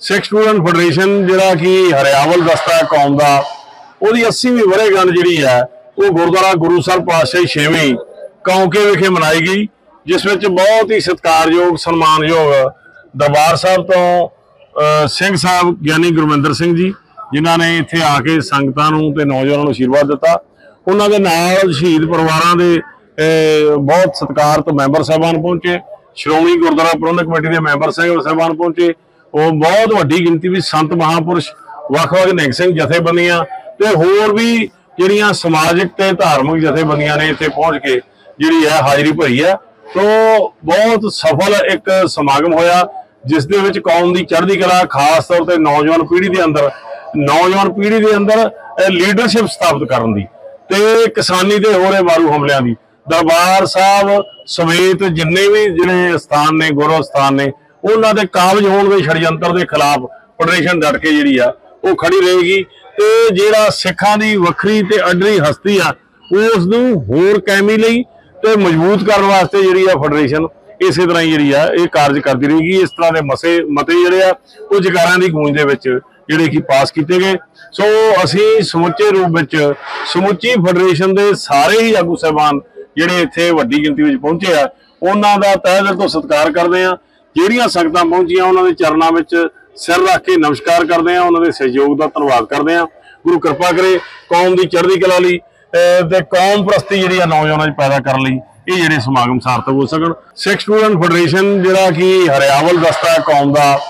ਸਿੱਖ student federation ਜਿਹੜਾ ਕਿ ਹਰਿਆਵਲ ਦਸਤਾ ਕੌਮ ਦਾ, ਉਹਦੀ 80ਵੀਂ ਵਰ੍ਹੇਗੰਢ ਜਿਹੜੀ ਹੈ, ਉਹ ਗੁਰਦੁਆਰਾ ਗੁਰੂ ਸਾਹਿਬ ਪਾਤਸ਼ਾਹੀ ਛੇਵੀਂ ਕੌਂਕੇ ਵਿਖੇ ਮਨਾਈ ਗਈ, ਜਿਸ ਵਿੱਚ ਬਹੁਤ ਹੀ ਸਤਿਕਾਰਯੋਗ, ਸਨਮਾਨਯੋਗ ਦਰਬਾਰ ਸਾਹਿਬ ਤੋਂ ਸਿੰਘ ਸਾਹਿਬ ਗਿਆਨੀ ਗੁਰਵਿੰਦਰ ਸਿੰਘ ਜੀ, ਜਿਨ੍ਹਾਂ ਨੇ ਇੱਥੇ ਆ ਕੇ ਸੰਗਤਾਂ ਨੂੰ ਤੇ ਨੌਜਵਾਨਾਂ ਨੂੰ ਆਸ਼ੀਰਵਾਦ ਦਿੱਤਾ। ਉਹਨਾਂ ਦੇ ਨਾਲ ਸ਼ਹੀਦ ਪਰਿਵਾਰਾਂ ਦੇ ਬਹੁਤ ਸਤਿਕਾਰਤ ਮੈਂਬਰ ਸਾਹਿਬਾਨ ਪਹੁੰਚੇ। ਸ਼੍ਰੋਮਣੀ ਗੁਰਦੁਆਰਾ ਪ੍ਰਬੰਧਕ ਕਮੇਟੀ ਦੇ ਮੈਂਬਰ ਸਾਹਿਬ ਸਾਹਿਬਾਨ ਪਹੁੰਚੇ। ਉਹ ਬਹੁਤ ਵੱਡੀ ਗਿਣਤੀ ਵਿੱਚ ਸੰਤ ਮਹਾਪੁਰਸ਼ ਵੱਖ-ਵੱਖ ਨਿਹੰਗ ਸਿੰਘ ਜਥੇਬੰਦੀਆਂ ਤੇ ਹੋਰ ਵੀ ਜਿਹੜੀਆਂ ਸਮਾਜਿਕ ਤੇ ਧਾਰਮਿਕ ਜਥੇਬੰਦੀਆਂ ਨੇ ਇੱਥੇ ਪਹੁੰਚ ਕੇ ਜਿਹੜੀ ਹੈ ਹਾਜ਼ਰੀ ਭਰੀ ਹੈ। ਤੋਂ ਬਹੁਤ ਸਫਲ ਇੱਕ ਸਮਾਗਮ ਹੋਇਆ, ਜਿਸ ਦੇ ਵਿੱਚ ਕੌਮ ਦੀ ਚੜ੍ਹਦੀ ਕਲਾ, ਖਾਸ ਤੌਰ ਤੇ ਨੌਜਵਾਨ ਪੀੜ੍ਹੀ ਦੇ ਅੰਦਰ, ਨੌਜਵਾਨ ਪੀੜ੍ਹੀ ਦੇ ਅੰਦਰ ਲੀਡਰਸ਼ਿਪ ਸਥਾਪਿਤ ਕਰਨ ਦੀ ਤੇ ਕਿਸਾਨੀ ਦੇ ਹੋ ਰਹੇ ਮਾਰੂ ਹਮਲਿਆਂ ਦੀ। ਦਰਬਾਰ ਸਾਹਿਬ ਸਮੇਤ ਜਿੰਨੇ ਵੀ ਜਿਹੜੇ ਸਥਾਨ ਨੇ ਗੁਰੂ ਸਥਾਨ ਨੇ ਉਹਨਾਂ ਦੇ ਕਾਬਜ ਹੋਣ ਦੇ ਛੜਯੰਤਰ ਦੇ ਖਿਲਾਫ ਫੈਡਰੇਸ਼ਨ ਡਟ ਕੇ ਜਿਹੜੀ ਆ, ਉਹ ਖੜੀ ਰਹੇਗੀ ਤੇ ਜਿਹੜਾ ਸਿੱਖਾਂ ਦੀ ਵੱਖਰੀ ਤੇ ਅਡਰੀ ਹਸਤੀ ਆ ਉਸ ਨੂੰ ਹੋਰ ਕਾਇਮੀ ਲਈ ਤੇ ਮਜ਼ਬੂਤ ਕਰਨ ਵਾਸਤੇ ਜਿਹੜੀ ਆ ਫੈਡਰੇਸ਼ਨ ਇਸੇ ਤਰ੍ਹਾਂ ਹੀ ਜਿਹੜੀ ਆ, ਇਹ ਕਾਰਜ ਕਰਦੀ ਰਹੇਗੀ। ਇਸ ਤਰ੍ਹਾਂ ਦੇ ਮਸੇ, ਮਤੇ ਜਿਹੜੇ ਆ, ਉਹ ਜਕਾਰਾਂ ਦੀ ਗੂੰਜ ਦੇ ਵਿੱਚ ਜਿਹੜੇ ਕਿ ਪਾਸ ਕੀਤੇ ਗਏ। ਸੋ ਅਸੀਂ ਸਮੁੱਚੇ ਰੂਪ ਵਿੱਚ ਸਮੁੱਚੀ ਫੈਡਰੇਸ਼ਨ ਦੇ ਸਾਰੇ ਹੀ ਆਗੂ ਸਹਿਬਾਨ ਜਿਹੜੇ ਇੱਥੇ ਵੱਡੀ ਗਿਣਤੀ ਵਿੱਚ ਪਹੁੰਚੇ ਆ, ਉਹਨਾਂ ਦਾ ਤਹਿ ਦਿਲ ਤੋਂ ਸਤਿਕਾਰ ਕਰਦੇ ਆ ਜਿਹੜੀਆਂ ਸੰਗਤਾਂ ਪਹੁੰਚੀਆਂ, ਉਹਨਾਂ ਦੇ ਚਰਨਾਂ ਵਿੱਚ ਸਿਰ ਰੱਖ ਕੇ ਨਮਸਕਾਰ ਕਰਦੇ ਆ ਉਹਨਾਂ ਦੇ ਸਹਿਯੋਗ ਦਾ ਧੰਨਵਾਦ ਕਰਦੇ ਆ ਗੁਰੂ ਕਿਰਪਾ ਕਰੇ, ਕੌਮ ਦੀ ਚੜ੍ਹਦੀ ਕਲਾ ਲਈ, ਅਹ, ਤੇ ਕੌਮ ਪ੍ਰਸਤੀ ਜਿਹੜੀ ਆ ਨੌਜਵਾਨਾਂ 'ਚ ਪੈਦਾ ਕਰਨ ਲਈ ਇਹ ਜਿਹੜੇ ਸਮਾਗਮ ਸਾਰਥਕ ਹੋ ਸਕਣ। ਸਿੱਖ ਸਟੂਡੈਂਟ ਫੈਡਰੇਸ਼ਨ ਜਿਹੜਾ ਕਿ ਹਰਿਆਵਲ ਦਸਤਾ ਕੌਮ ਦਾ,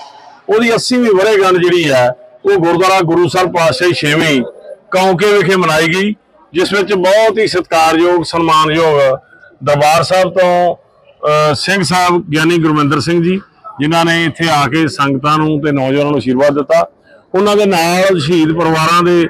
ਉਹਦੀ 80ਵੀਂ ਵਰ੍ਹੇਗੰਢ ਜਿਹੜੀ ਹੈ, ਉਹ ਗੁਰਦੁਆਰਾ ਗੁਰੂ ਸਾਹਿਬ ਪਾਤਸ਼ਾਹੀ ਛੇਵੀਂ ਕੌਂਕੇ ਵਿਖੇ ਮਨਾਈ ਗਈ, ਜਿਸ ਵਿੱਚ ਬਹੁਤ ਹੀ ਸਤਿਕਾਰਯੋਗ, ਸਨਮਾਨਯੋਗ ਦਰਬਾਰ ਸਾਹਿਬ ਤੋਂ ਸਿੰਘ ਸਾਹਿਬ ਗਿਆਨੀ ਗੁਰਵਿੰਦਰ ਸਿੰਘ ਜੀ, ਜਿਨ੍ਹਾਂ ਨੇ ਇੱਥੇ ਆ ਕੇ ਸੰਗਤਾਂ ਨੂੰ ਤੇ ਨੌਜਵਾਨਾਂ ਨੂੰ ਆਸ਼ੀਰਵਾਦ ਦਿੱਤਾ। ਉਹਨਾਂ ਦੇ ਨਾਲ ਸ਼ਹੀਦ ਪਰਿਵਾਰਾਂ ਦੇ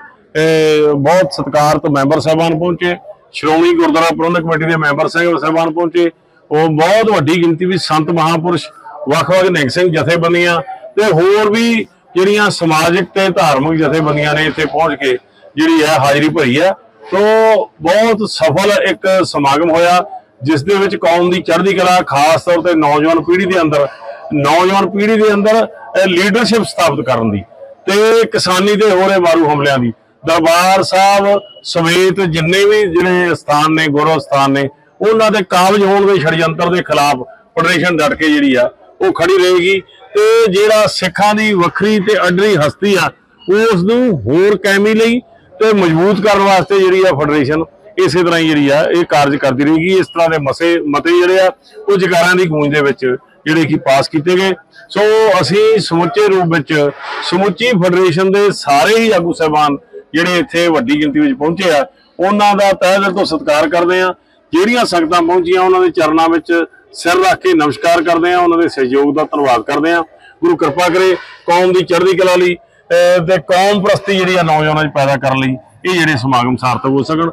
ਬਹੁਤ ਸਤਿਕਾਰਤ ਮੈਂਬਰ ਸਾਹਿਬਾਨ ਪਹੁੰਚੇ। ਸ਼੍ਰੋਮਣੀ ਗੁਰਦੁਆਰਾ ਪ੍ਰਬੰਧਕ ਕਮੇਟੀ ਦੇ ਮੈਂਬਰ ਸਾਹਿਬ ਸਾਹਿਬਾਨ ਪਹੁੰਚੇ। ਉਹ ਬਹੁਤ ਵੱਡੀ ਗਿਣਤੀ ਵਿੱਚ ਸੰਤ ਮਹਾਪੁਰਸ਼, ਵੱਖ-ਵੱਖ ਨਿਹੰਗ ਸਿੰਘ ਜਥੇਬੰਦੀਆਂ ਤੇ ਹੋਰ ਵੀ ਜਿਹੜੀਆਂ ਸਮਾਜਿਕ ਤੇ ਧਾਰਮਿਕ ਜਥੇਬੰਦੀਆਂ ਨੇ ਇੱਥੇ ਪਹੁੰਚ ਕੇ ਜਿਹੜੀ ਹੈ ਹਾਜ਼ਰੀ ਭਰੀ ਹੈ। ਤੋਂ ਬਹੁਤ ਸਫਲ ਇੱਕ ਸਮਾਗਮ ਹੋਇਆ। ਜਿਸ ਦੇ ਵਿੱਚ ਕੌਮ ਦੀ ਚੜ੍ਹਦੀ ਕਲਾ, ਖਾਸ ਤੌਰ ਤੇ ਨੌਜਵਾਨ ਪੀੜ੍ਹੀ ਦੇ ਅੰਦਰ, ਨੌਜਵਾਨ ਪੀੜ੍ਹੀ ਦੇ ਅੰਦਰ ਲੀਡਰਸ਼ਿਪ ਸਥਾਪਿਤ ਕਰਨ ਦੀ ਤੇ ਕਿਸਾਨੀ ਤੇ ਹੋ ਰਹੇ ਮਾਰੂ ਹਮਲਿਆਂ ਦੀ। ਦਰਬਾਰ ਸਾਹਿਬ ਸਮੇਤ ਜਿੰਨੇ ਵੀ ਜਿਹੜੇ ਸਥਾਨ ਨੇ ਗੁਰੂ ਸਥਾਨ ਨੇ, ਉਹਨਾਂ ਦੇ ਕਾਬਜ ਹੋਣ ਦੇ ਛੜਯੰਤਰ ਦੇ ਖਿਲਾਫ ਫੈਡਰੇਸ਼ਨ ਡਟ ਕੇ ਜਿਹੜੀ ਆ, ਉਹ ਖੜੀ ਰਹੇਗੀ ਤੇ ਜਿਹੜਾ ਸਿੱਖਾਂ ਦੀ ਵੱਖਰੀ ਤੇ ਅਡਰੀ ਹਸਤੀ ਆ ਉਸ ਨੂੰ ਹੋਰ ਕਾਇਮੀ ਲਈ ਤੇ ਮਜ਼ਬੂਤ ਕਰਨ ਵਾਸਤੇ ਜਿਹੜੀ ਆ ਫੈਡਰੇਸ਼ਨ ਇਸੇ ਤਰ੍ਹਾਂ ਹੀ ਜਿਹੜੀ ਆ, ਇਹ ਕਾਰਜ ਕਰਦੀ ਰਹੇਗੀ। ਇਸ ਤਰ੍ਹਾਂ ਦੇ ਮਸੇ, ਮਤੇ ਜਿਹੜੇ ਆ, ਉਹ ਜਕਾਰਾਂ ਦੀ ਗੂੰਜ ਦੇ ਵਿੱਚ ਜਿਹੜੇ ਕਿ ਪਾਸ ਕੀਤੇ ਗਏ। ਸੋ ਅਸੀਂ ਸਮੁੱਚੇ ਰੂਪ ਵਿੱਚ ਸਮੁੱਚੀ ਫੈਡਰੇਸ਼ਨ ਦੇ ਸਾਰੇ ਹੀ ਆਗੂ ਸਹਿਬਾਨ ਜਿਹੜੇ ਇੱਥੇ ਵੱਡੀ ਗਿਣਤੀ ਵਿੱਚ ਪਹੁੰਚੇ ਆ, ਉਹਨਾਂ ਦਾ ਤਹਿ ਦਿਲ ਤੋਂ ਸਤਿਕਾਰ ਕਰਦੇ ਆ। ਜਿਹੜੀਆਂ ਸੰਗਤਾਂ ਪਹੁੰਚੀਆਂ, ਉਹਨਾਂ ਦੇ ਚਰਨਾਂ ਵਿੱਚ ਸਿਰ ਰੱਖ ਕੇ ਨਮਸਕਾਰ ਕਰਦੇ ਆ, ਉਹਨਾਂ ਦੇ ਸਹਿਯੋਗ ਦਾ ਧੰਨਵਾਦ ਕਰਦੇ ਆ। ਗੁਰੂ ਕਿਰਪਾ ਕਰੇ ਕੌਮ ਦੀ ਚੜ੍ਹਦੀ ਕਲਾ ਲਈ, ਅਹ ਤੇ ਕੌਮ ਪ੍ਰਸਤੀ ਜਿਹੜੀ ਆ ਨੌਜਵਾਨਾਂ 'ਚ ਪੈਦਾ ਕਰਨ ਲਈ, ਇਹ ਜਿਹੜੇ ਸਮਾਗਮ ਸਾਰਥਕ ਹੋ ਸਕਣ।